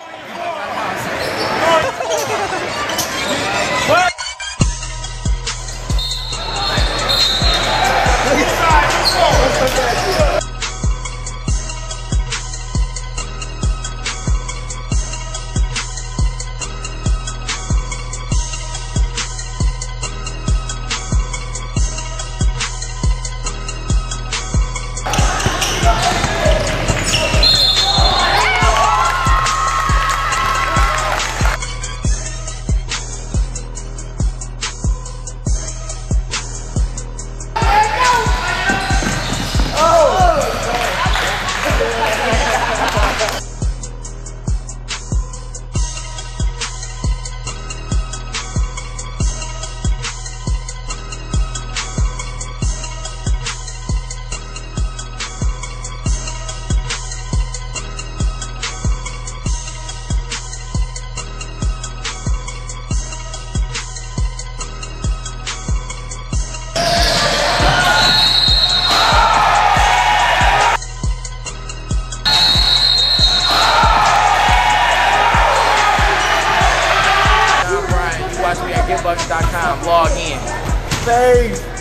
Oh, watch me at getbucks.com. Log in. Faith.